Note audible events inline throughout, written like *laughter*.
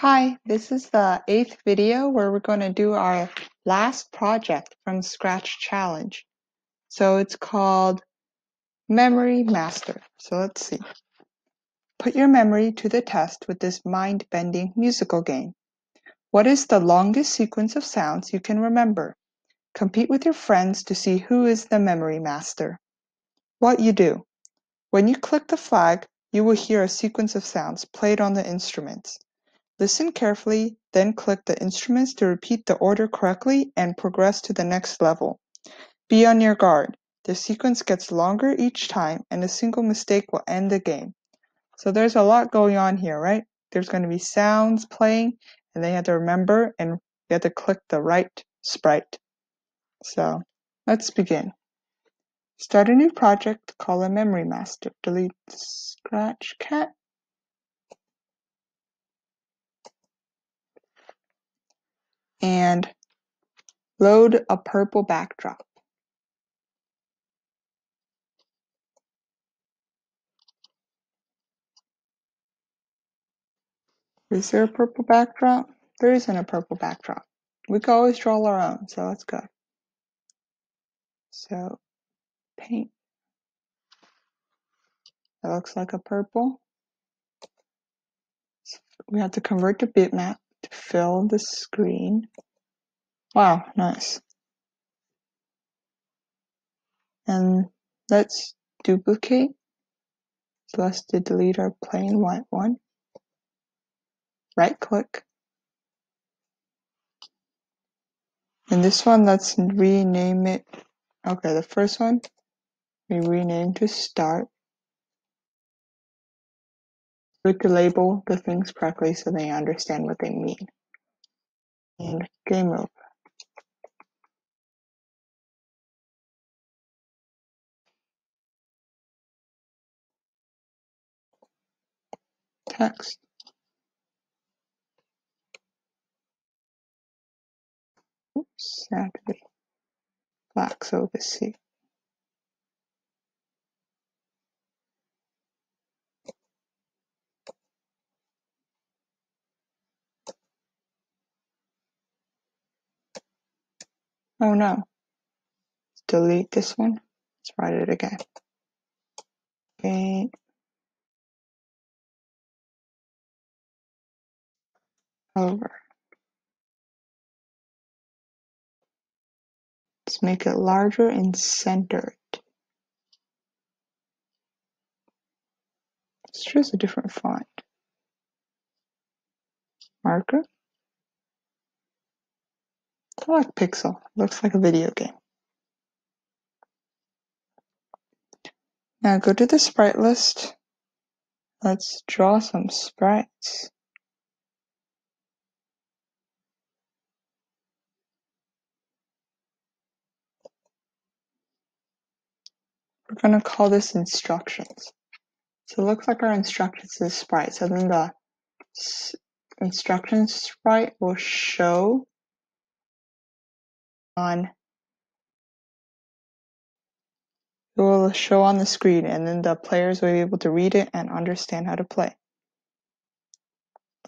Hi, this is the eighth video where we're going to do our last project from Scratch challenge. So it's called Memory Master. So let's see. Put your memory to the test with this mind-bending musical game. What is the longest sequence of sounds you can remember? Compete with your friends to see who is the memory master. What you do. When you click the flag, you will hear a sequence of sounds played on the instruments. Listen carefully, then click the instruments to repeat the order correctly and progress to the next level. Be on your guard. The sequence gets longer each time and a single mistake will end the game. So there's a lot going on here, right? There's going to be sounds playing and then you have to remember and you have to click the right sprite. So let's begin. Start a new project, call a memory master. Delete scratch cat and load a purple backdrop. Is there a purple backdrop? There isn't a purple backdrop. We can always draw our own, so let's go. So, paint. That looks like a purple. We have to convert to bitmap to fill the screen. Wow, nice. And let's duplicate. So let's delete our plain white one. Right click. And this one, let's rename it. Okay, the first one, we rename to start. We to label the things correctly so they understand what they mean. And game over. text. Saturday. Blacks oversee. Oh no. Let's delete this one. Let's write it again. Okay. over. Let's make it larger and centered. Let's choose a different font. Marker. I like Pixel. Looks like a video game. Now go to the sprite list. Let's draw some sprites. We're going to call this instructions. So it looks like our instructions is sprite. So then the instructions sprite will show on it will show on the screen and then the players will be able to read it and understand how to play.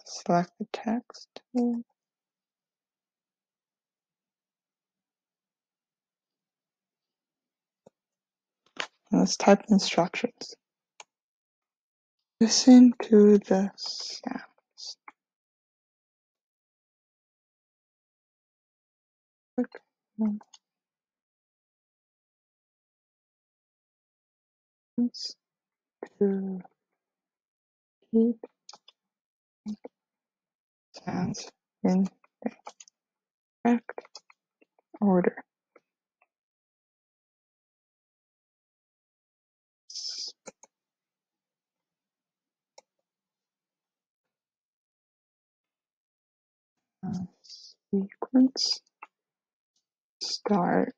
Select the text. let's type instructions. Listen to the sounds. To keep sounds in the correct order. sequence starts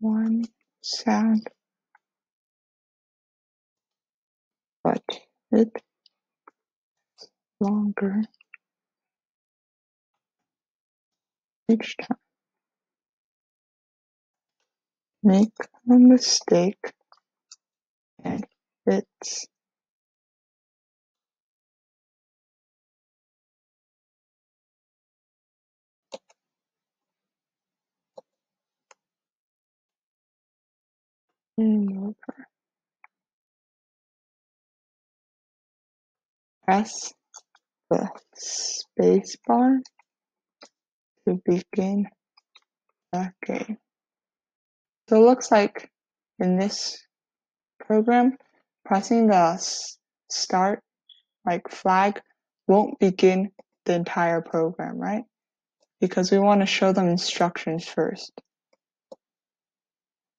one sound, but it longer each time. Make a mistake and it's Mm, Her. Press the space bar to begin the game. So it looks like in this program, pressing the start like flag won't begin the entire program, right? Because we want to show them instructions first.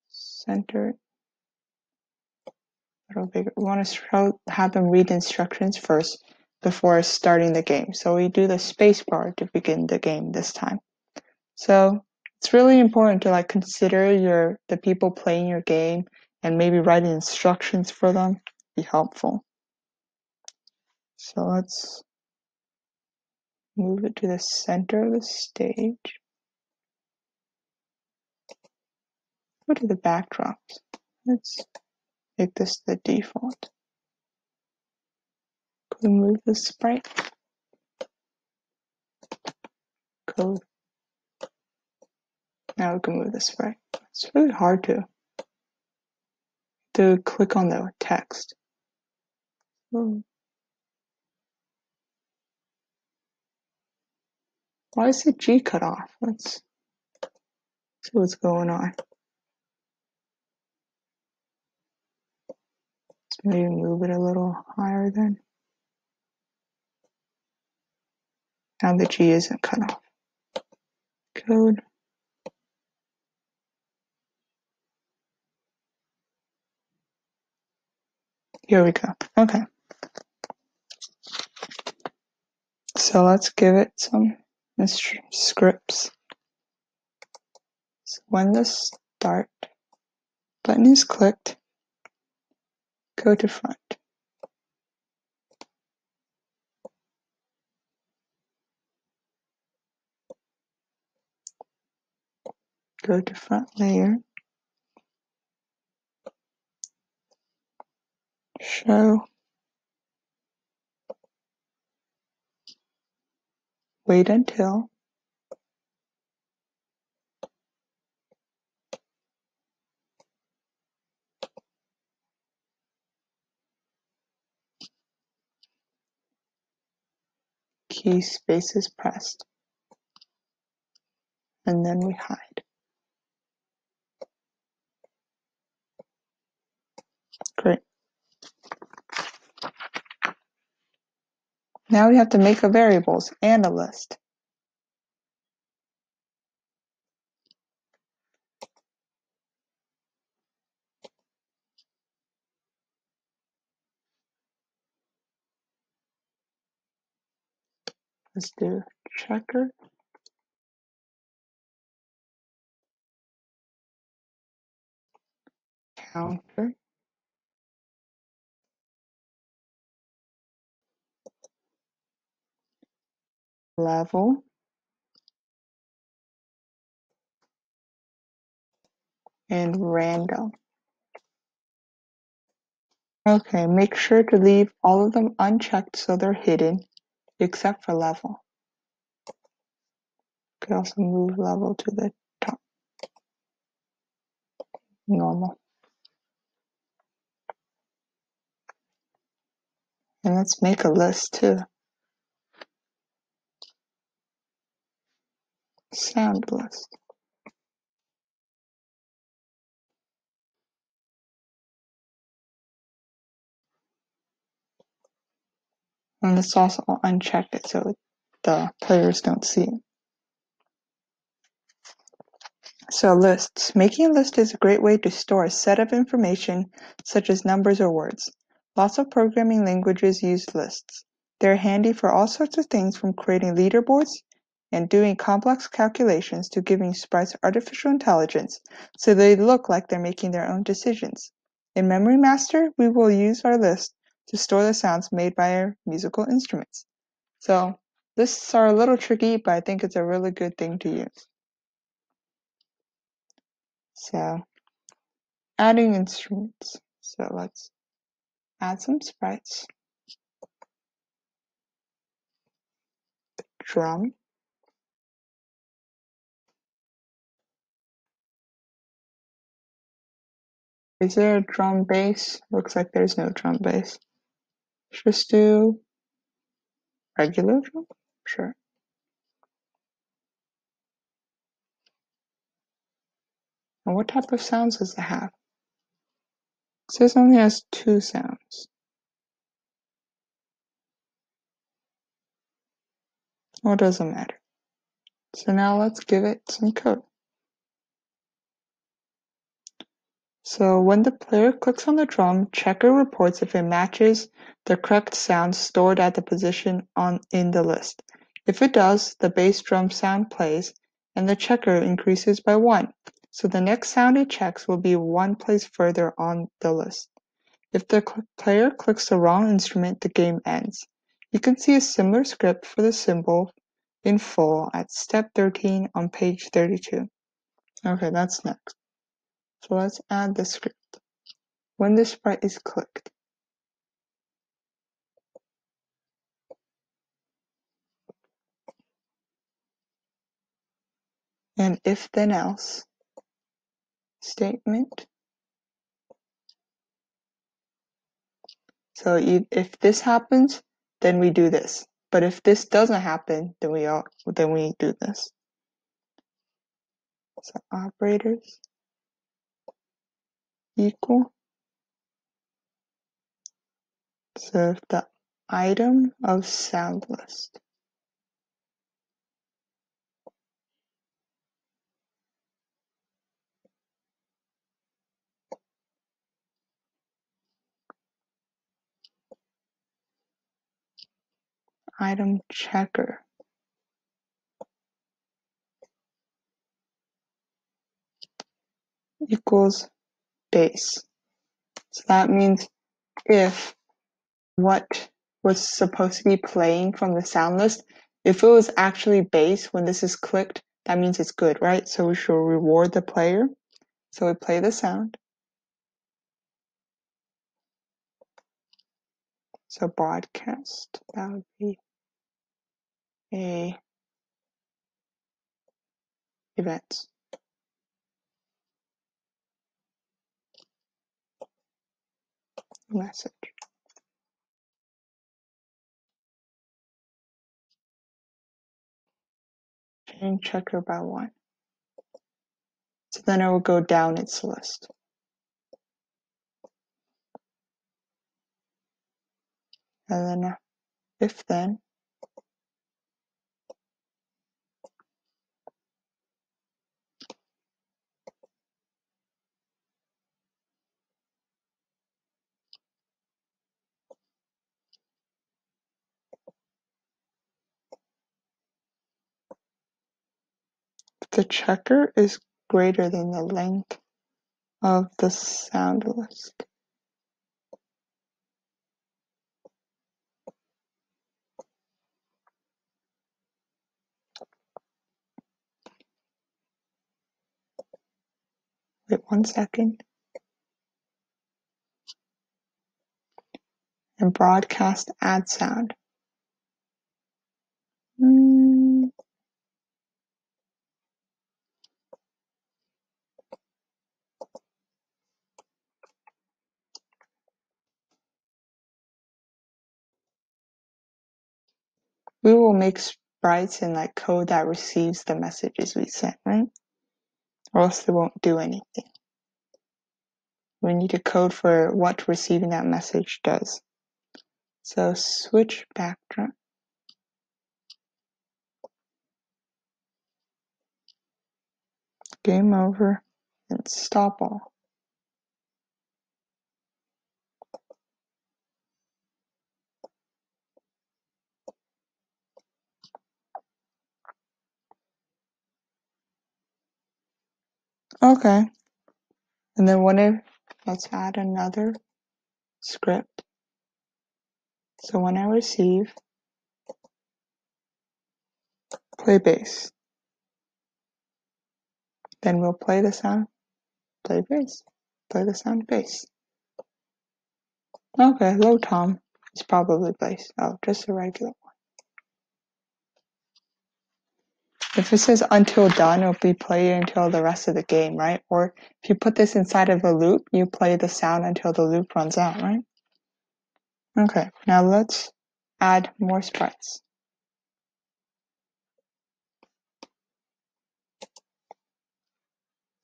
Center. We want to have them read instructions first before starting the game. So we do the space bar to begin the game this time. So it's really important to like consider your the people playing your game and maybe writing instructions for them be helpful. So let's move it to the center of the stage. Go to the backdrops. Let's make this the default. Go move the sprite. Code. Now we can move the sprite. It's really hard to to click on the text. Oh. Why is the G cut off? Let's see what's going on. Maybe move it a little higher then. Now the G isn't cut off. Code. Here we go. Okay. So let's give it some scripts. So when the start button is clicked, go to front. Go to front layer. show wait until key space is pressed and then we hide. Great. Now we have to make a variables and a list. Let's do checker. Counter. level and random. Okay, make sure to leave all of them unchecked so they're hidden, except for level. You can also move level to the top. Normal. And let's make a list too. Sound list. And let's also uncheck it so the players don't see it. So lists. Making a list is a great way to store a set of information such as numbers or words. Lots of programming languages use lists. They're handy for all sorts of things from creating leaderboards and doing complex calculations to giving sprites artificial intelligence so they look like they're making their own decisions. In Memory Master, we will use our list to store the sounds made by our musical instruments. So lists are a little tricky, but I think it's a really good thing to use. So adding instruments. So let's add some sprites. Drum. Is there a drum bass? Looks like there's no drum bass. Just do regular drum? Sure. And what type of sounds does it have? It says only has two sounds. Well, it doesn't matter. So now let's give it some code. So when the player clicks on the drum, checker reports if it matches the correct sound stored at the position on in the list. If it does, the bass drum sound plays and the checker increases by one. So the next sound it checks will be one place further on the list. If the cl player clicks the wrong instrument, the game ends. You can see a similar script for the cymbal in full at step 13 on page 32. Okay, that's next. So let's add the script. When the sprite is clicked, and if then else statement. So if this happens, then we do this. But if this doesn't happen, then we all, then we do this. So operators equal. If the item of sound list item checker equals bass. So that means if what was supposed to be playing from the sound list, if it was actually bass when this is clicked, that means it's good, right? So we should reward the player. So we play the sound. So broadcast, that would be a events. Message. Change checker by one. So then it will go down its list. And then if then the checker is greater than the length of the sound list. Wait one second. And broadcast add sound. Mm. We will make sprites in like code that receives the messages we sent, right? or else they won't do anything. We need a code for what receiving that message does. So switch backdrop. Game over and stop all. Okay. And then when I, let's add another script. So when I receive, play bass. Then we'll play the sound, play bass, play the sound bass. Okay, low tom is probably bass. Oh, just a regular one. If it says until done, it'll be playing until the rest of the game, right? Or if you put this inside of a loop, you play the sound until the loop runs out, right? Okay, now let's add more sprites.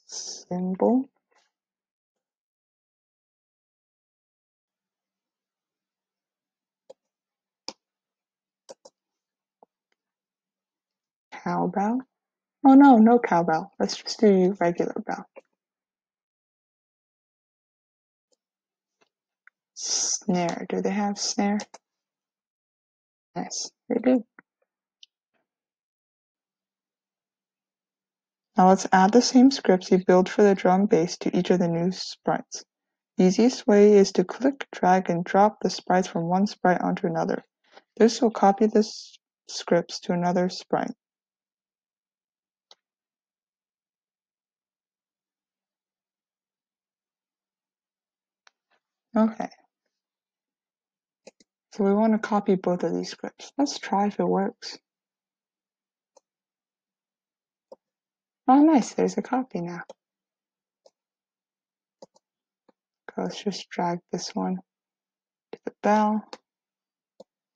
Cymbal. Cowbell. Oh no, no cowbell. Let's just do regular bell. Snare. Do they have snare? Yes, they do. Now let's add the same scripts you built for the drum bass to each of the new sprites. The easiest way is to click, drag, and drop the sprites from one sprite onto another. This will copy the scripts to another sprite. Okay. So we want to copy both of these scripts. Let's try if it works. Oh, nice. There's a copy now. Let's just drag this one to the bell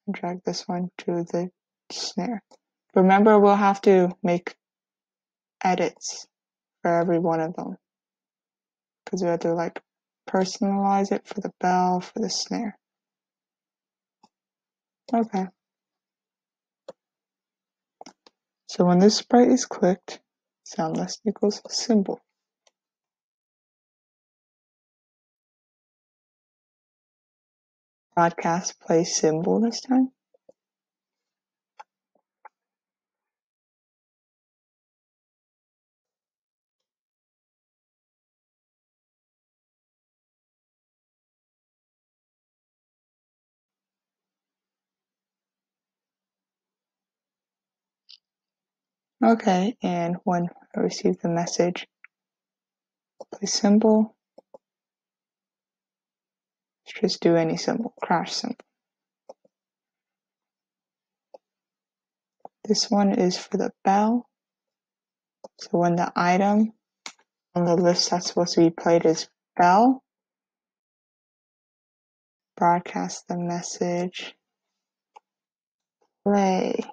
and drag this one to the snare. Remember, we'll have to make edits for every one of them because we have to like personalize it for the bell, for the snare. Okay. So when this sprite is clicked, sound list equals cymbal. Broadcast play cymbal this time. Okay, and when I receive the message, play cymbal, just do any cymbal, crash cymbal. This one is for the bell. So when the item on the list that's supposed to be played is bell, broadcast the message, play.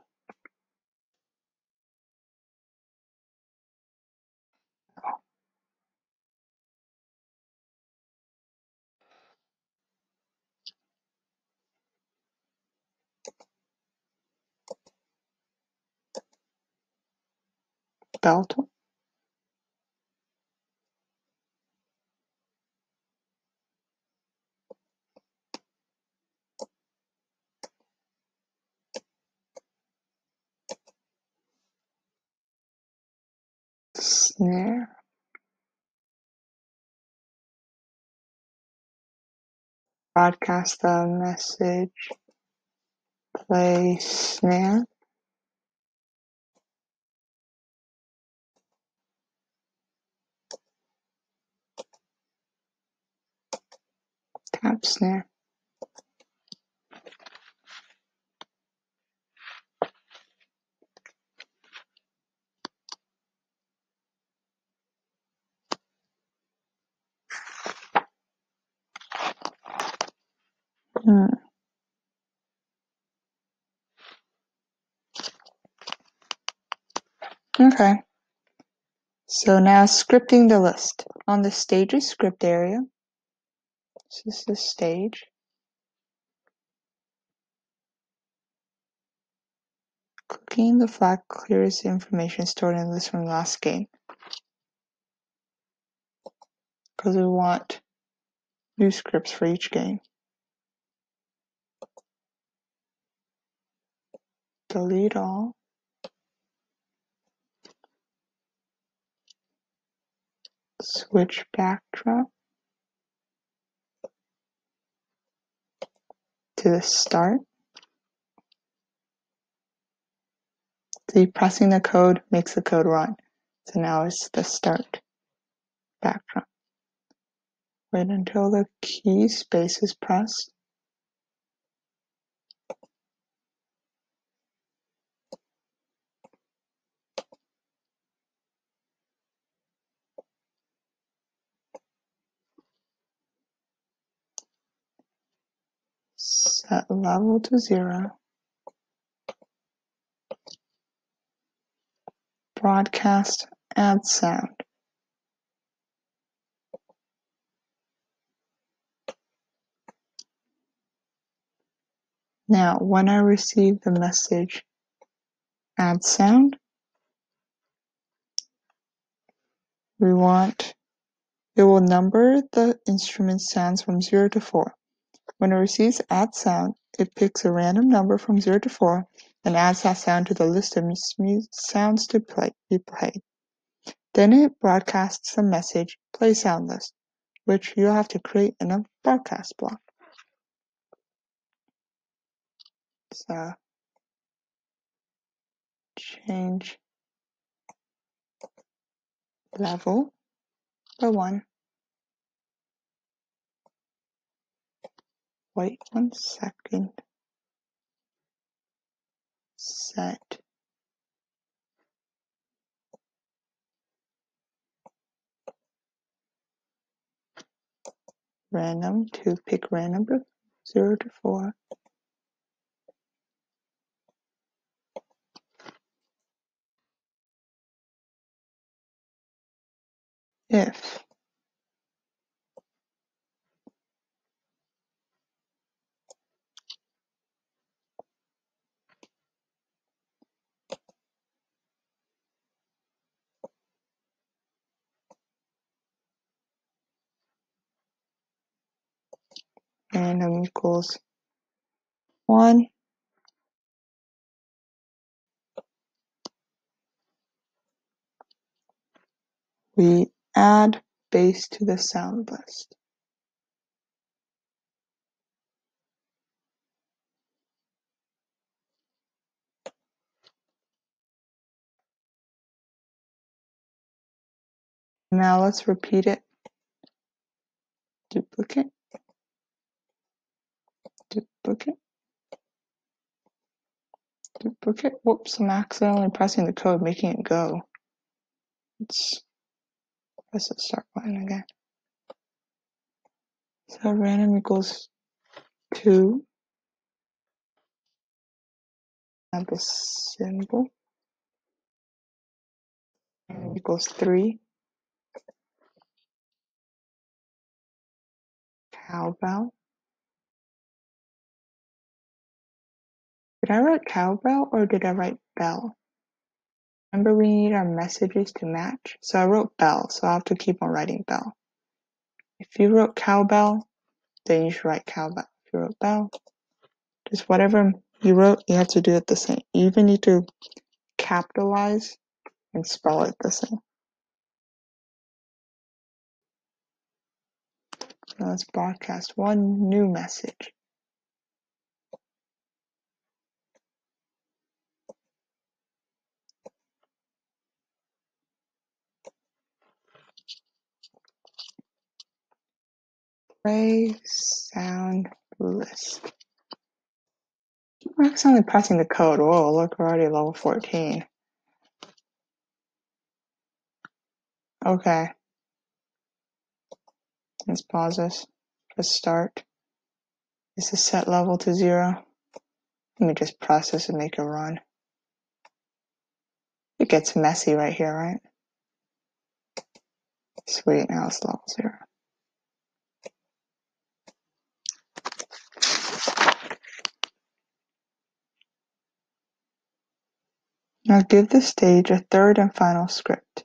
Snare. Broadcast the message. Play snare tap snare Hmm. Okay. So now scripting the list. On the stages script area, this is the stage. Clicking the flag clears the information stored in the list from last game. Because we want new scripts for each game. Delete all. Switch backdrop to the start. See, pressing the code makes the code run. So now it's the start backdrop. Wait until the key space is pressed. Set level to zero. Broadcast add sound. Now, when I receive the message add sound, we want, it will number the instrument sounds from 0 to 4. When it receives add sound, it picks a random number from 0 to 4 and adds that sound to the list of sounds to play, be played. Then it broadcasts the message play sound list, which you'll have to create in a broadcast block. So change level by one. Wait one second. Set random to pick random 0 to 4. If random equals 1 we add bass to the sound list. Now let's repeat it. Duplicate, duplicate, duplicate. Whoops, I'm accidentally pressing the code, making it go. Let's press the start button again. So random equals 2. Add the cymbal. Equals 3. Cowbell. Did I write cowbell or did I write bell? Remember we need our messages to match? So I wrote bell, so I have to keep on writing bell. If you wrote cowbell, then you should write cowbell. If you wrote bell, just whatever you wrote, you have to do it the same. You even need to capitalize and spell it the same. Let's broadcast one new message. Play sound list. I'm accidentally pressing the code. Whoa, look, we're already level 14. Okay. Let's pause this. Press start. Is set level to zero. Let me just process and make a run. It gets messy right here, right? Sweet, now it's level zero. Now give the stage a third and final script.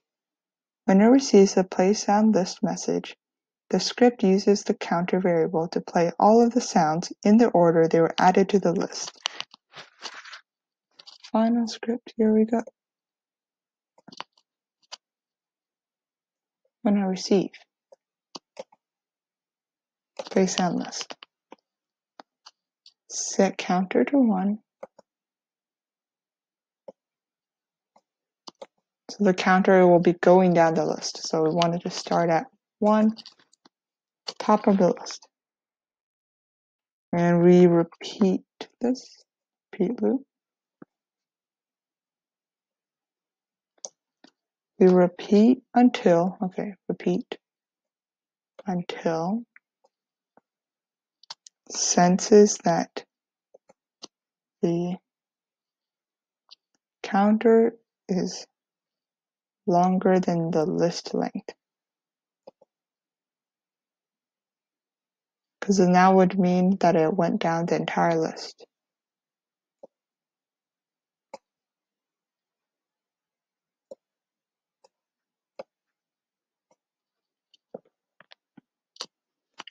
When it receives the play sound list message, the script uses the counter variable to play all of the sounds in the order they were added to the list. Final script, here we go. When I receive play sound list, set counter to 1 So the counter will be going down the list. So we wanted to start at one, top of the list. And we repeat this, repeat loop. We repeat until, okay, repeat until senses that the counter is longer than the list length. Because that would mean that it went down the entire list.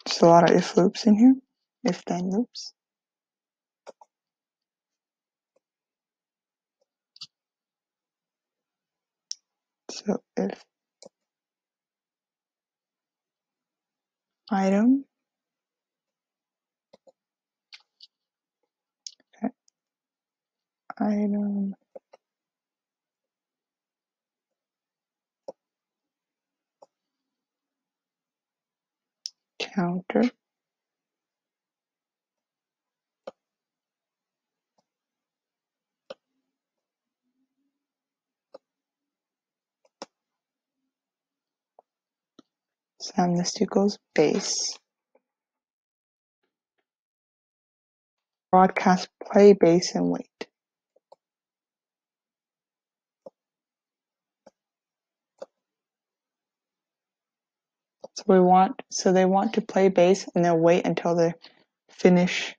There's a lot of if loops in here, if then loops. So if item item counter list equals bass broadcast play bass and wait. So we want so they want to play bass and then wait until they finish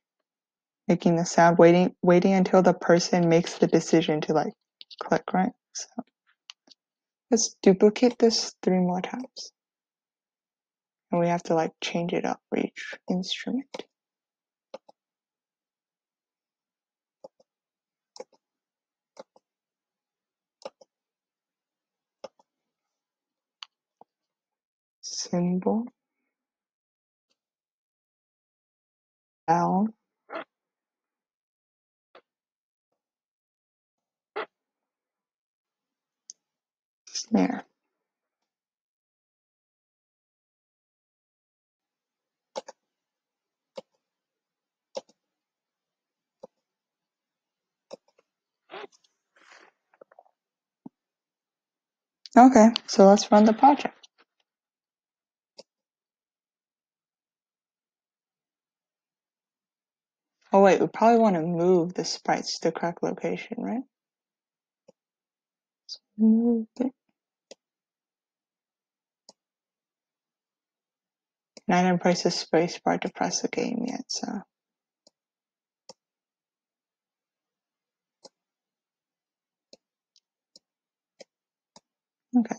making the sound, waiting waiting until the person makes the decision to like click, right? So let's duplicate this three more times. And we have to like change it up for each instrument. Cymbal. bell, snare. Okay, so let's run the project. Oh wait, we probably want to move the sprites to the correct location, right? So move it. And I didn't press the space bar to press the game yet, so. Okay.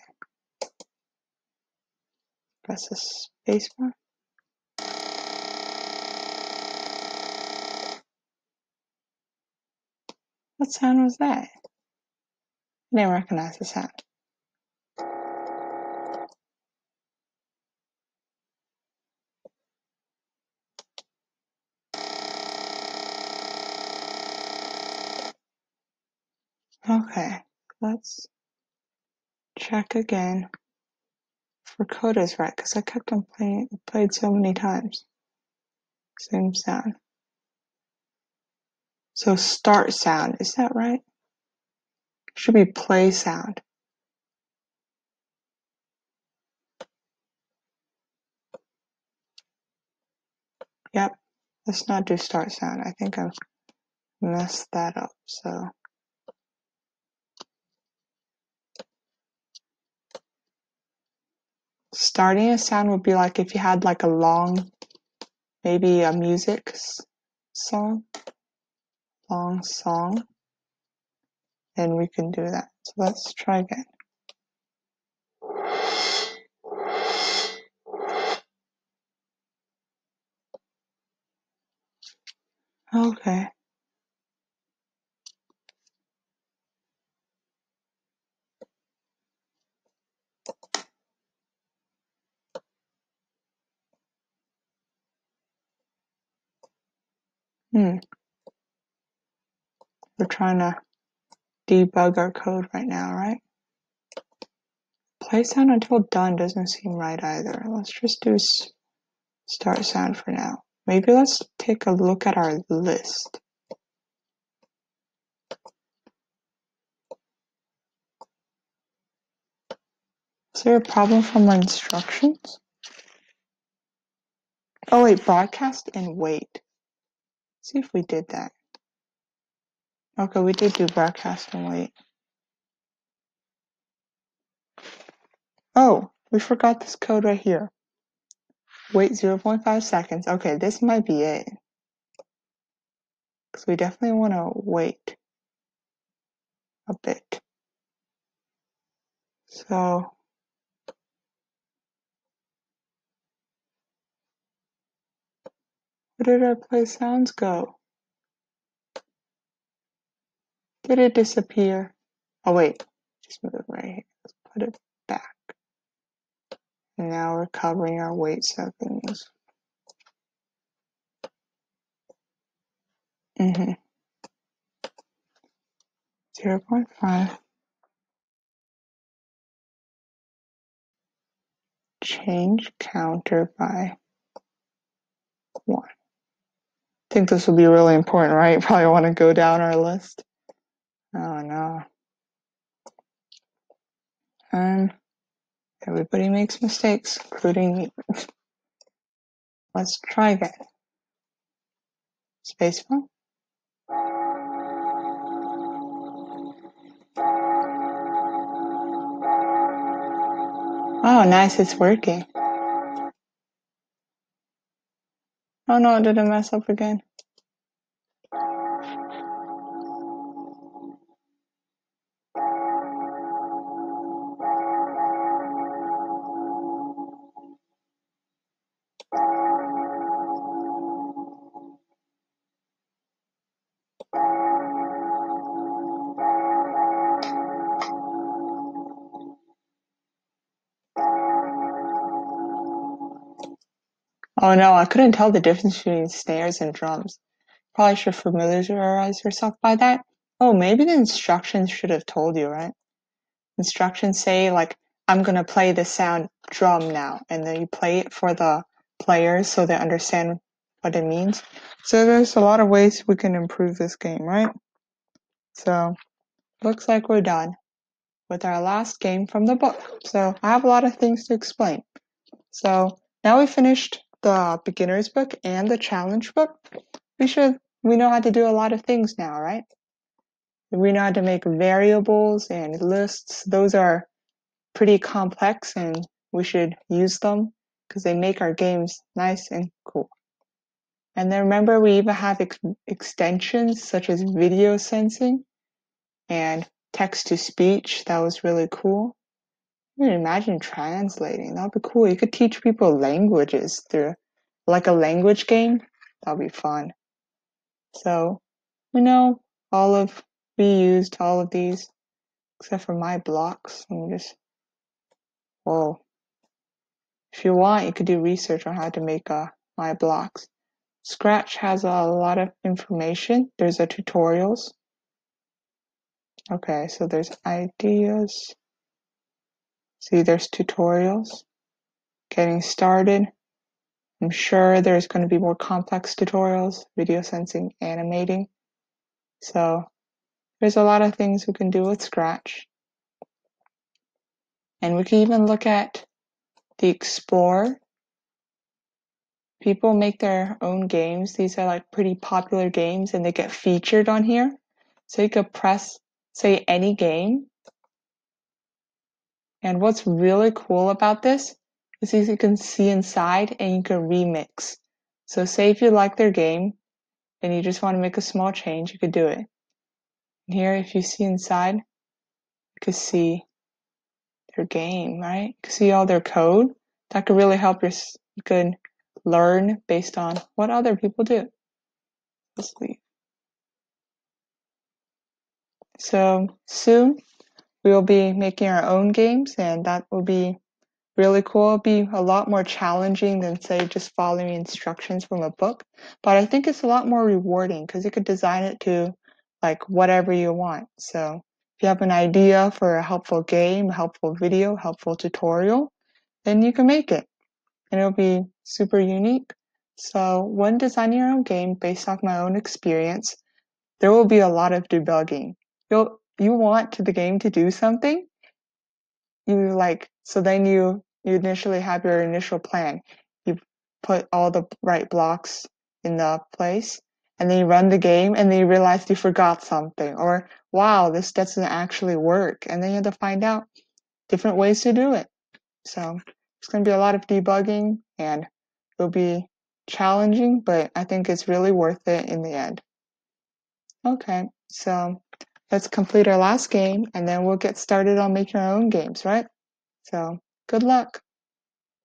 Press the space bar. What sound was that? I didn't recognize the sound. Okay, let's check again for code is right because I kept on playing played so many times. Same sound. So start sound, is that right? Should be play sound. Yep, let's not do start sound. I think I've messed that up. So starting a sound would be like if you had like a long, maybe a music song, long song, then we can do that. So let's try again. Okay. Hmm. We're trying to debug our code right now, right? Play sound until done doesn't seem right either. Let's just do start sound for now. Maybe let's take a look at our list. Is there a problem from our instructions? Oh wait, broadcast and wait. See if we did that. Okay, we did do broadcast and wait. Oh, we forgot this code right here. Wait 0.5 seconds. Okay, this might be it. Because we definitely want to wait a bit. So, where did our play sounds go? Did it disappear? Oh wait, just move it right here. Let's put it back. And now we're covering our wait settings. Mm-hmm. 0 0.5. Change counter by 1. Think this will be really important, right? *laughs* Probably want to go down our list. Oh no. And everybody makes mistakes, including me. *laughs* Let's try again. Spacebar. Oh, nice, it's working. Oh no, did I mess up again? Oh no, I couldn't tell the difference between snares and drums. Probably should familiarize yourself by that. Oh, maybe the instructions should have told you, right? Instructions say like, I'm gonna play the sound drum now, and then you play it for the players so they understand what it means. So there's a lot of ways we can improve this game, right? So looks like we're done with our last game from the book. So I have a lot of things to explain. So now we finished the beginner's book and the challenge book. We should we know how to do a lot of things now, right? We know how to make variables and lists. Those are pretty complex and we should use them because they make our games nice and cool. And then remember, we even have ex extensions such as video sensing and text to speech. That was really cool. Imagine translating. That'd be cool. You could teach people languages through like a language game. That'd be fun. So, you know, all of we used all of these except for my blocks. Let me just whoa. If you want, you could do research on how to make uh, my blocks. Scratch has a lot of information. There's a tutorials. Okay, so there's ideas. See, there's tutorials. Getting started. I'm sure there's going to be more complex tutorials, video sensing, animating. So there's a lot of things we can do with Scratch. And we can even look at the Explorer. People make their own games. These are like pretty popular games and they get featured on here. So you could press, say, any game. And what's really cool about this is you can see inside and you can remix. So say if you like their game and you just want to make a small change, you could do it. And here, if you see inside, you could see their game, right? You could see all their code. That could really help your, you could learn based on what other people do. Let's leave. So soon we will be making our own games and that will be really cool. It'll be a lot more challenging than say just following instructions from a book. But I think it's a lot more rewarding because you could design it to like whatever you want. So if you have an idea for a helpful game, helpful video, helpful tutorial, then you can make it. And it'll be super unique. So when designing your own game based off my own experience, there will be a lot of debugging. You'll you want to the game to do something, you like so then you you initially have your initial plan. You put all the right blocks in the place, and then you run the game and then you realize you forgot something or wow this doesn't actually work and then you have to find out different ways to do it so it's going to be a lot of debugging and it'll be challenging but i think it's really worth it in the end okay so let's complete our last game and then we'll get started on making our own games right? So good luck